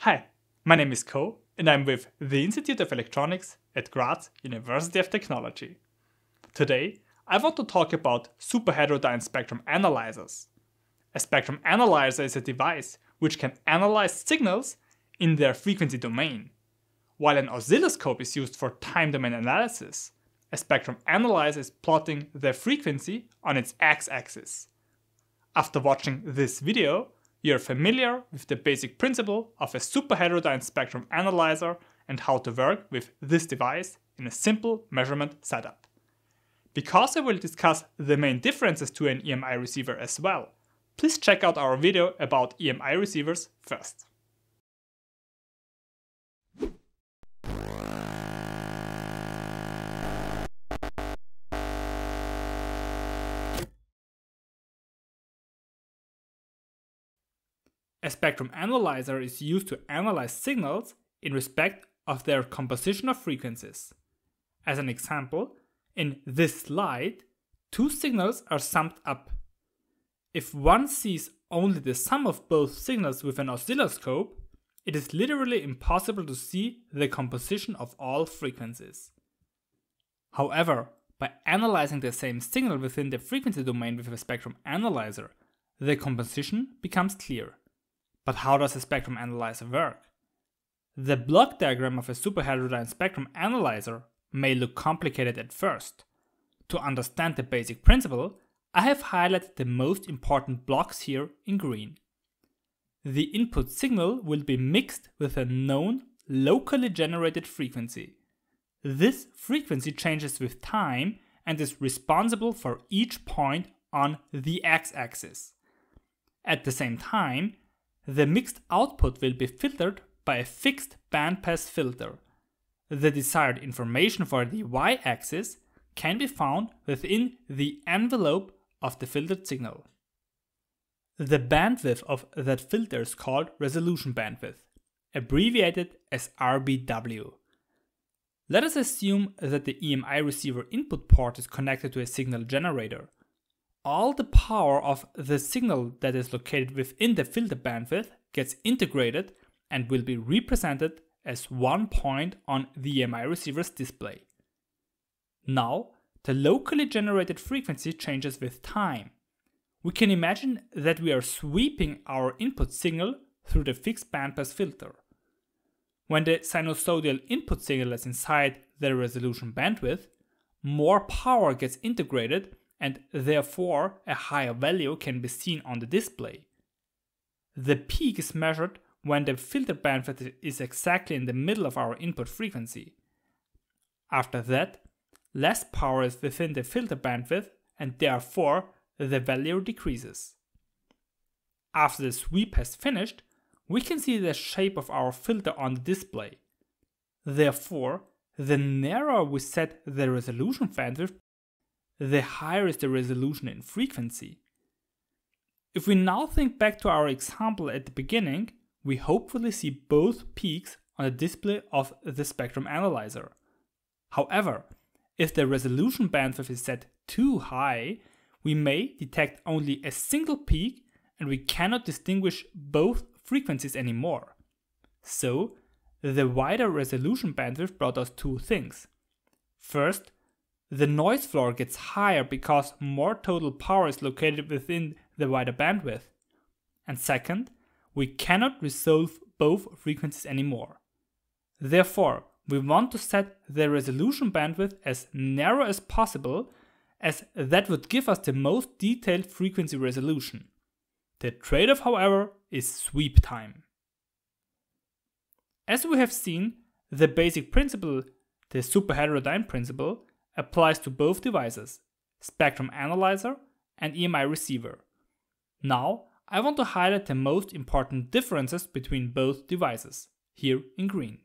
Hi, my name is Ko and I'm with the Institute of Electronics at Graz University of Technology. Today, I want to talk about superheterodyne spectrum analyzers. A spectrum analyzer is a device which can analyze signals in their frequency domain. While an oscilloscope is used for time domain analysis, a spectrum analyzer is plotting the frequency on its x-axis. After watching this video, you're familiar with the basic principle of a superheterodyne spectrum analyzer and how to work with this device in a simple measurement setup. Because I will discuss the main differences to an EMI receiver as well, please check out our video about EMI receivers first. A spectrum analyzer is used to analyze signals in respect of their composition of frequencies. As an example, in this slide, two signals are summed up. If one sees only the sum of both signals with an oscilloscope, it is literally impossible to see the composition of all frequencies. However, by analyzing the same signal within the frequency domain with a spectrum analyzer, the composition becomes clear. But how does a spectrum analyzer work? The block diagram of a superheterodyne spectrum analyzer may look complicated at first. To understand the basic principle, I have highlighted the most important blocks here in green. The input signal will be mixed with a known locally generated frequency. This frequency changes with time and is responsible for each point on the x-axis. At the same time, the mixed output will be filtered by a fixed bandpass filter. The desired information for the y-axis can be found within the envelope of the filtered signal. The bandwidth of that filter is called resolution bandwidth, abbreviated as RBW. Let us assume that the EMI receiver input port is connected to a signal generator all the power of the signal that is located within the filter bandwidth gets integrated and will be represented as one point on the EMI receiver's display. Now, the locally generated frequency changes with time. We can imagine that we are sweeping our input signal through the fixed bandpass filter. When the sinusoidal input signal is inside the resolution bandwidth, more power gets integrated and therefore a higher value can be seen on the display. The peak is measured when the filter bandwidth is exactly in the middle of our input frequency. After that, less power is within the filter bandwidth and therefore the value decreases. After the sweep has finished, we can see the shape of our filter on the display. Therefore, the narrower we set the resolution bandwidth, the higher is the resolution in frequency. If we now think back to our example at the beginning, we hopefully see both peaks on the display of the spectrum analyzer. However, if the resolution bandwidth is set too high, we may detect only a single peak and we cannot distinguish both frequencies anymore. So, the wider resolution bandwidth brought us two things. First, the noise floor gets higher because more total power is located within the wider bandwidth. And second, we cannot resolve both frequencies anymore. Therefore, we want to set the resolution bandwidth as narrow as possible as that would give us the most detailed frequency resolution. The trade-off, however, is sweep time. As we have seen, the basic principle, the superheterodyne principle, applies to both devices, Spectrum Analyzer and EMI Receiver. Now, I want to highlight the most important differences between both devices, here in green.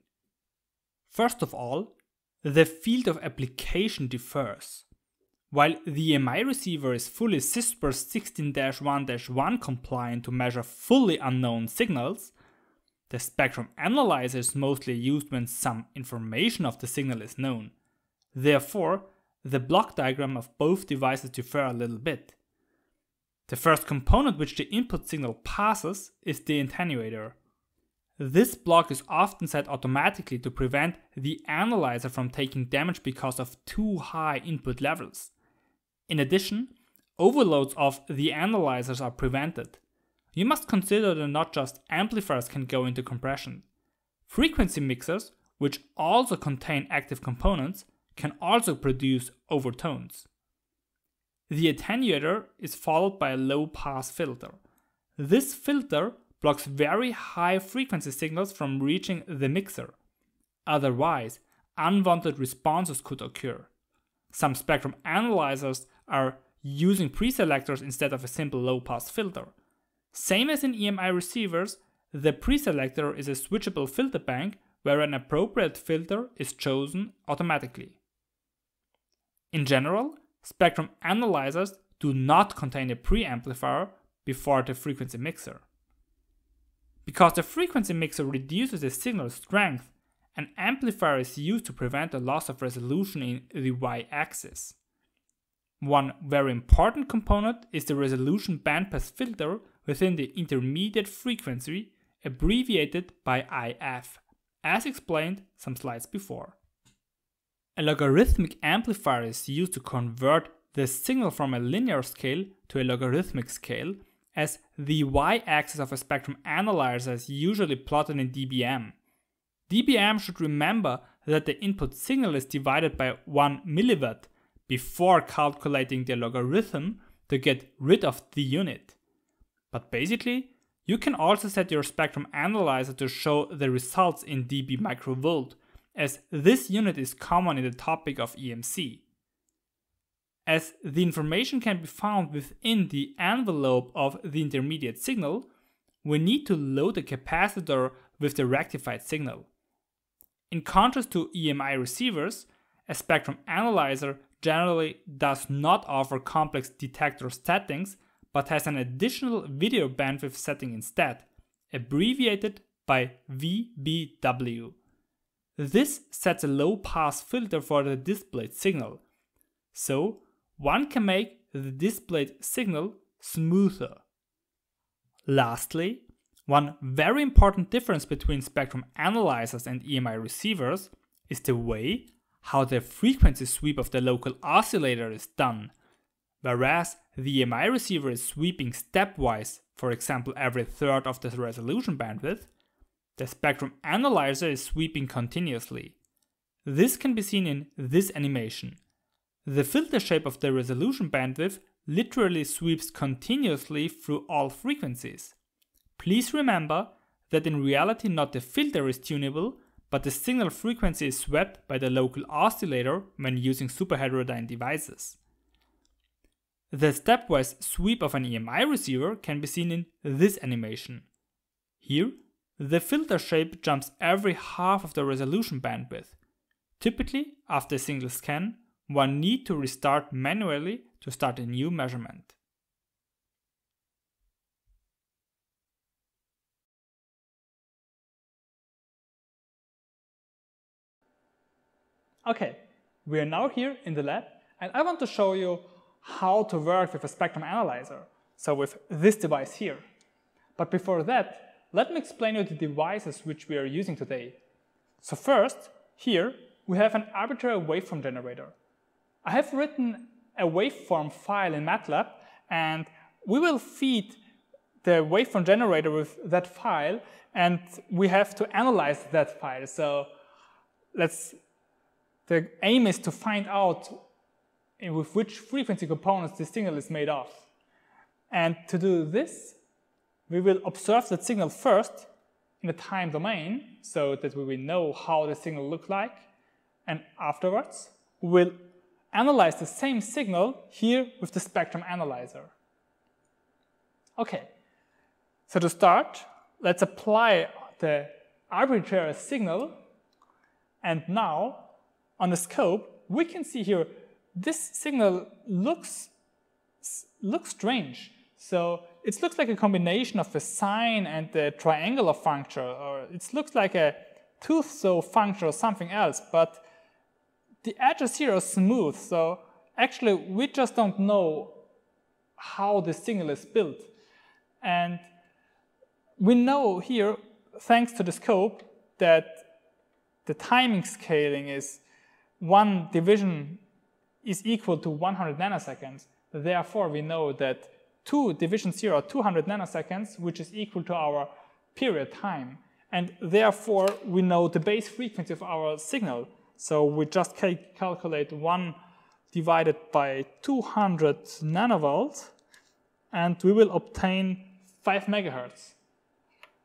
First of all, the field of application differs. While the EMI receiver is fully CISPR 16-1-1 compliant to measure fully unknown signals, the spectrum analyzer is mostly used when some information of the signal is known. Therefore, the block diagram of both devices differ a little bit. The first component which the input signal passes is the attenuator. this block is often set automatically to prevent the analyzer from taking damage because of too high input levels. In addition, overloads of the analyzers are prevented. You must consider that not just amplifiers can go into compression. Frequency mixers, which also contain active components, can also produce overtones. The attenuator is followed by a low pass filter. This filter blocks very high frequency signals from reaching the mixer. Otherwise, unwanted responses could occur. Some spectrum analyzers are using preselectors instead of a simple low pass filter. Same as in EMI receivers, the preselector is a switchable filter bank where an appropriate filter is chosen automatically. In general, spectrum analyzers do not contain a preamplifier before the frequency mixer. Because the frequency mixer reduces the signal strength, an amplifier is used to prevent the loss of resolution in the y-axis. One very important component is the resolution bandpass filter within the intermediate frequency, abbreviated by IF, as explained some slides before. A logarithmic amplifier is used to convert the signal from a linear scale to a logarithmic scale as the y-axis of a spectrum analyzer is usually plotted in dBm. dBm should remember that the input signal is divided by 1 milliwatt before calculating the logarithm to get rid of the unit. But basically, you can also set your spectrum analyzer to show the results in dB microvolt, as this unit is common in the topic of EMC as the information can be found within the envelope of the intermediate signal, we need to load the capacitor with the rectified signal. In contrast to EMI receivers, a spectrum analyzer generally does not offer complex detector settings but has an additional video bandwidth setting instead, abbreviated by VBW. This sets a low pass filter for the displayed signal. So, one can make the displayed signal smoother. Lastly, one very important difference between spectrum analyzers and EMI receivers is the way how the frequency sweep of the local oscillator is done. Whereas the EMI receiver is sweeping stepwise, for example every third of the resolution bandwidth, the spectrum analyzer is sweeping continuously. This can be seen in this animation. The filter shape of the resolution bandwidth literally sweeps continuously through all frequencies. Please remember that in reality not the filter is tunable, but the signal frequency is swept by the local oscillator when using superheterodyne devices. The stepwise sweep of an EMI receiver can be seen in this animation. Here, the filter shape jumps every half of the resolution bandwidth. Typically, after a single scan, one need to restart manually to start a new measurement. Okay, we are now here in the lab and I want to show you how to work with a spectrum analyzer, so with this device here. But before that, let me explain you the devices which we are using today. So first, here we have an arbitrary waveform generator. I have written a waveform file in MATLAB and we will feed the waveform generator with that file and we have to analyze that file. So let's, the aim is to find out with which frequency components the signal is made of. And to do this, we will observe that signal first in the time domain so that we will know how the signal looks like. And afterwards, we will analyze the same signal here with the spectrum analyzer. Okay, so to start, let's apply the arbitrary signal. And now, on the scope, we can see here this signal looks, looks strange. So it looks like a combination of a sine and the triangular function, or it looks like a tooth so function or something else, but the edges here are smooth, so actually we just don't know how the signal is built. And we know here thanks to the scope that the timing scaling is one division is equal to 100 nanoseconds. Therefore, we know that 2 division 0 200 nanoseconds, which is equal to our period time. And therefore, we know the base frequency of our signal. So we just cal calculate 1 divided by 200 nanovolts, and we will obtain 5 megahertz.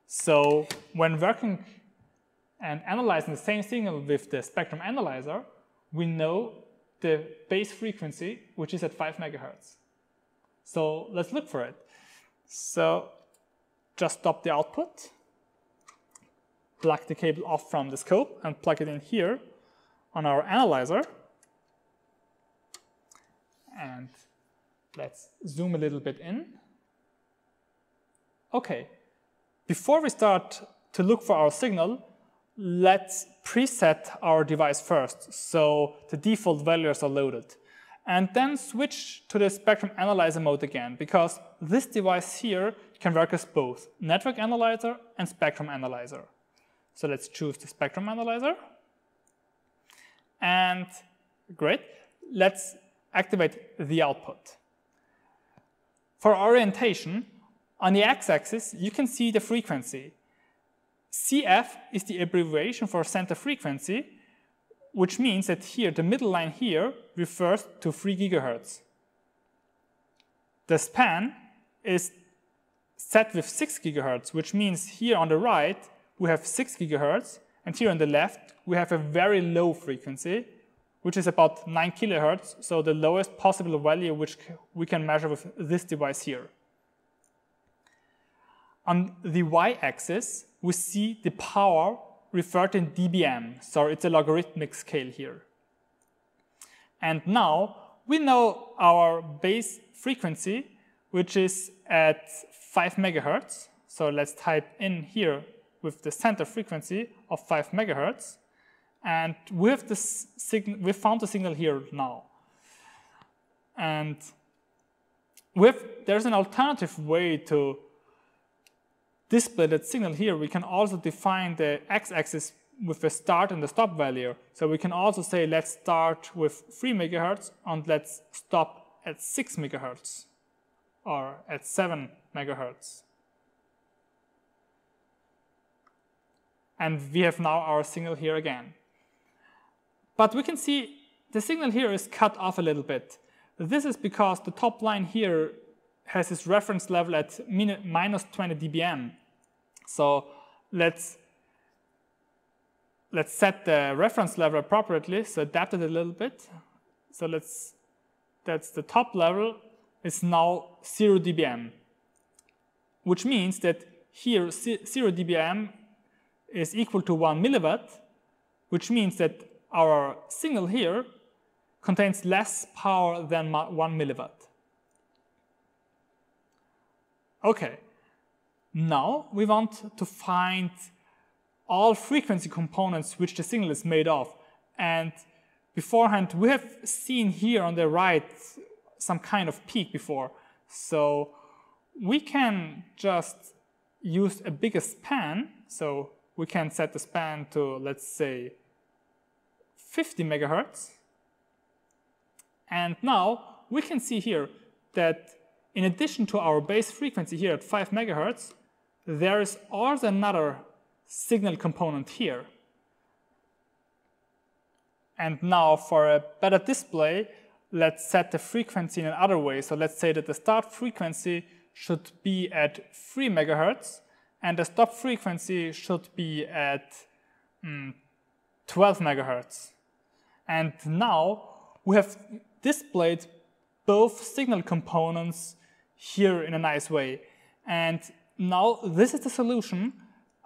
So when working and analyzing the same signal with the spectrum analyzer, we know the base frequency, which is at 5 megahertz. So let's look for it. So just stop the output, plug the cable off from the scope, and plug it in here on our analyzer. And let's zoom a little bit in. Okay, before we start to look for our signal, let's preset our device first so the default values are loaded. And then switch to the spectrum analyzer mode again because this device here can work as both network analyzer and spectrum analyzer. So let's choose the spectrum analyzer. And great, let's activate the output. For orientation, on the x-axis, you can see the frequency. CF is the abbreviation for center frequency, which means that here, the middle line here refers to 3 gigahertz. The span is set with 6 gigahertz, which means here on the right, we have 6 gigahertz, and here on the left, we have a very low frequency, which is about 9 kilohertz, so the lowest possible value which we can measure with this device here. On the y-axis, we see the power referred in dBm, so it's a logarithmic scale here. And now we know our base frequency, which is at 5 megahertz. So let's type in here with the center frequency of 5 megahertz. And we have this we found the signal here now. And with, there's an alternative way to display that signal here, we can also define the x-axis with the start and the stop value. So we can also say, let's start with 3 megahertz and let's stop at 6 megahertz or at 7 megahertz. And we have now our signal here again. But we can see the signal here is cut off a little bit. This is because the top line here has its reference level at minus 20 dBm. So let's let's set the reference level appropriately, so adapt it a little bit. So let's that's the top level is now 0 dBm, which means that here 0 dBm is equal to 1 milliwatt, which means that our signal here contains less power than 1 milliwatt. Okay, now we want to find all frequency components which the signal is made of. And beforehand, we have seen here on the right some kind of peak before. So we can just use a bigger span. So we can set the span to, let's say, 50 megahertz. And now we can see here that in addition to our base frequency here at 5 megahertz, there is also another signal component here. And now for a better display, let's set the frequency in another way. So let's say that the start frequency should be at 3 megahertz and the stop frequency should be at mm, 12 megahertz. And now we have displayed both signal components here in a nice way. And now this is the solution.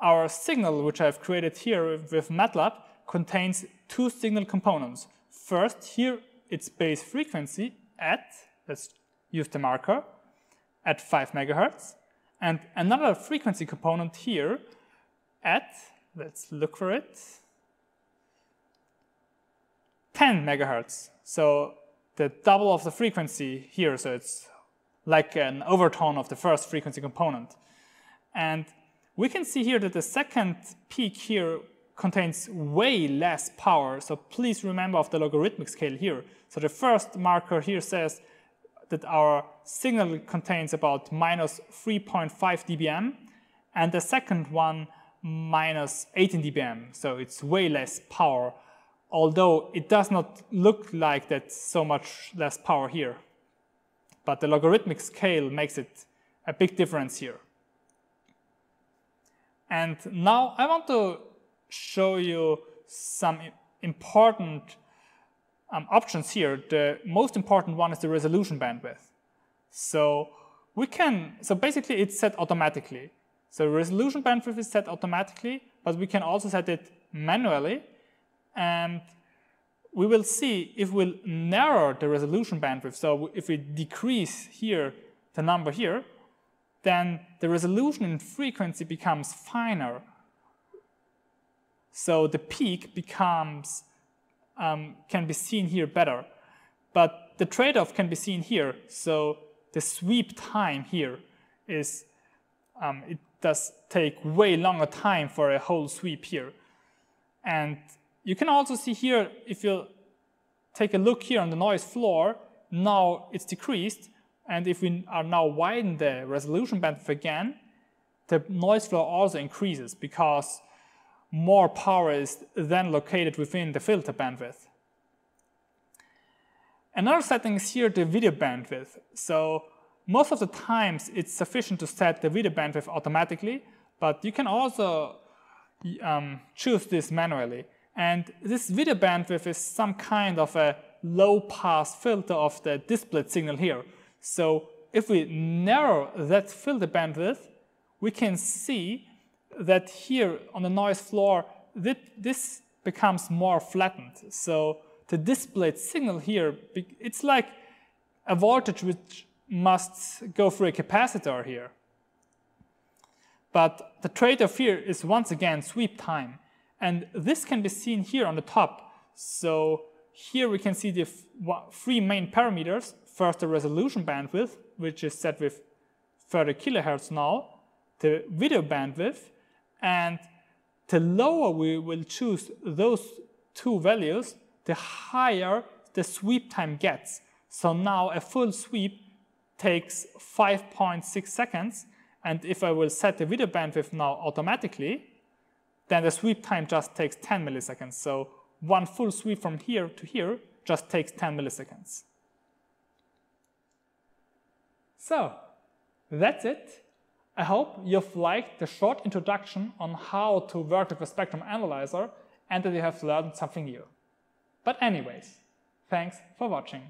Our signal, which I've created here with MATLAB, contains two signal components. First, here its base frequency at, let's use the marker, at 5 megahertz. And another frequency component here at, let's look for it, 10 megahertz. So the double of the frequency here, so it's like an overtone of the first frequency component. And we can see here that the second peak here contains way less power. So please remember of the logarithmic scale here. So the first marker here says that our signal contains about minus 3.5 dBm, and the second one minus 18 dBm. So it's way less power, although it does not look like that's so much less power here. But the logarithmic scale makes it a big difference here. And now I want to show you some important um, options here. The most important one is the resolution bandwidth. So we can, so basically it's set automatically. So resolution bandwidth is set automatically, but we can also set it manually. And we will see if we'll narrow the resolution bandwidth. So if we decrease here the number here, then the resolution in frequency becomes finer. So the peak becomes, um, can be seen here better. But the trade-off can be seen here. So the sweep time here is, um, it does take way longer time for a whole sweep here. And you can also see here, if you take a look here on the noise floor, now it's decreased, and if we are now widen the resolution bandwidth again, the noise floor also increases because more power is then located within the filter bandwidth. Another setting is here the video bandwidth. So most of the times it's sufficient to set the video bandwidth automatically, but you can also um, choose this manually. And this video bandwidth is some kind of a low pass filter of the display signal here. So if we narrow that filter bandwidth, we can see that here on the noise floor, this becomes more flattened. So the displayed signal here, it's like a voltage which must go through a capacitor here. But the trade-off here is once again sweep time. And this can be seen here on the top. So here we can see the three main parameters First, the resolution bandwidth, which is set with 30 kilohertz now, the video bandwidth, and the lower we will choose those two values, the higher the sweep time gets. So now a full sweep takes 5.6 seconds, and if I will set the video bandwidth now automatically, then the sweep time just takes 10 milliseconds. So one full sweep from here to here just takes 10 milliseconds. So that's it. I hope you've liked the short introduction on how to work with a spectrum analyzer and that you have learned something new. But anyways, thanks for watching.